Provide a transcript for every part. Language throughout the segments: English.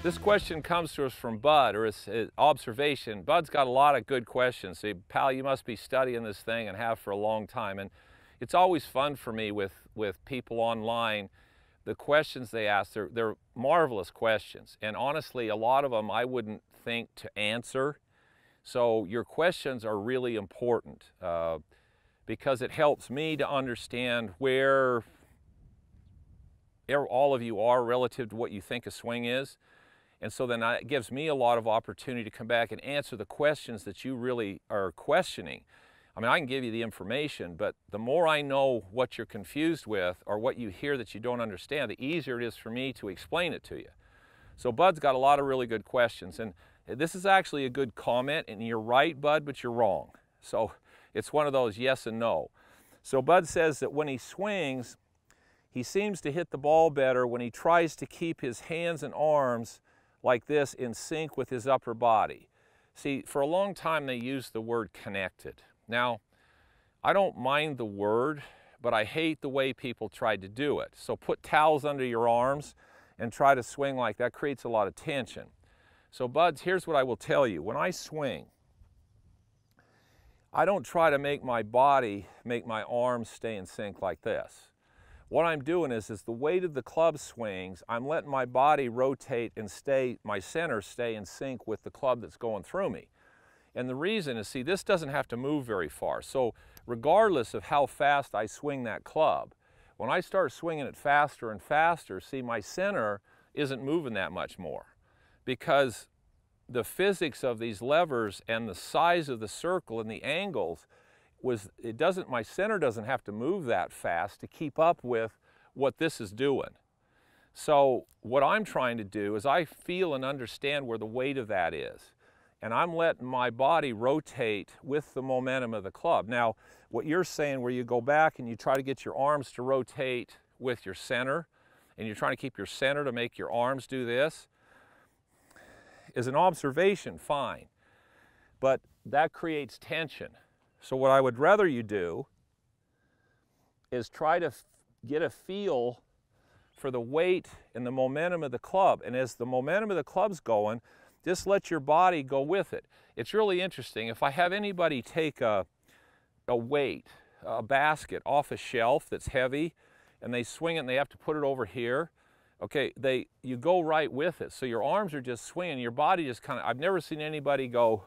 This question comes to us from Bud, or his, his observation. Bud's got a lot of good questions. See, pal, you must be studying this thing and have for a long time. And it's always fun for me with, with people online. The questions they ask, they're, they're marvelous questions. And honestly, a lot of them I wouldn't think to answer. So your questions are really important uh, because it helps me to understand where all of you are relative to what you think a swing is. And so then uh, it gives me a lot of opportunity to come back and answer the questions that you really are questioning. I mean, I can give you the information, but the more I know what you're confused with or what you hear that you don't understand, the easier it is for me to explain it to you. So Bud's got a lot of really good questions. And this is actually a good comment, and you're right, Bud, but you're wrong. So it's one of those yes and no. So Bud says that when he swings, he seems to hit the ball better when he tries to keep his hands and arms like this in sync with his upper body. See, for a long time they used the word connected. Now, I don't mind the word, but I hate the way people tried to do it. So put towels under your arms and try to swing like that creates a lot of tension. So buds, here's what I will tell you. When I swing, I don't try to make my body, make my arms stay in sync like this. What I'm doing is, as the weight of the club swings, I'm letting my body rotate and stay, my center stay in sync with the club that's going through me. And the reason is, see, this doesn't have to move very far. So regardless of how fast I swing that club, when I start swinging it faster and faster, see, my center isn't moving that much more because the physics of these levers and the size of the circle and the angles was it doesn't my center doesn't have to move that fast to keep up with what this is doing. So what I'm trying to do is I feel and understand where the weight of that is. And I'm letting my body rotate with the momentum of the club. Now, what you're saying where you go back and you try to get your arms to rotate with your center, and you're trying to keep your center to make your arms do this, is an observation, fine. But that creates tension. So what I would rather you do is try to get a feel for the weight and the momentum of the club. And as the momentum of the club's going, just let your body go with it. It's really interesting. If I have anybody take a, a weight, a basket off a shelf that's heavy, and they swing it and they have to put it over here, okay, they you go right with it. So your arms are just swinging, your body just kind of, I've never seen anybody go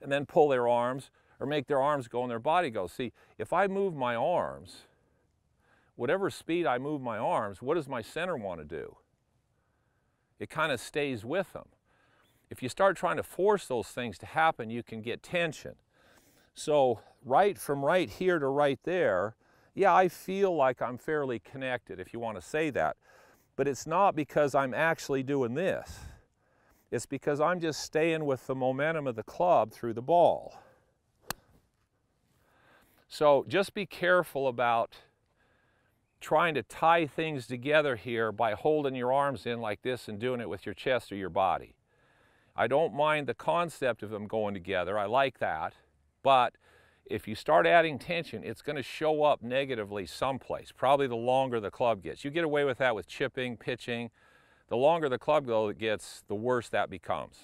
and then pull their arms or make their arms go and their body go. See, if I move my arms, whatever speed I move my arms, what does my center want to do? It kind of stays with them. If you start trying to force those things to happen, you can get tension. So right from right here to right there, yeah, I feel like I'm fairly connected, if you want to say that. But it's not because I'm actually doing this. It's because I'm just staying with the momentum of the club through the ball. So just be careful about trying to tie things together here by holding your arms in like this and doing it with your chest or your body. I don't mind the concept of them going together. I like that. But if you start adding tension, it's going to show up negatively someplace, probably the longer the club gets. You get away with that with chipping, pitching. The longer the club gets, the worse that becomes.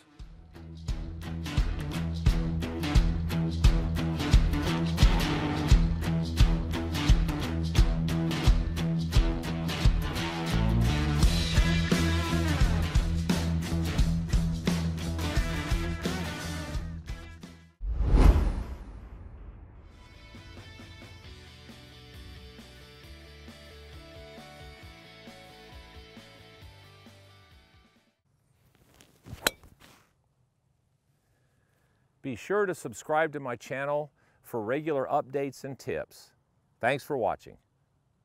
Be sure to subscribe to my channel for regular updates and tips. Thanks for watching.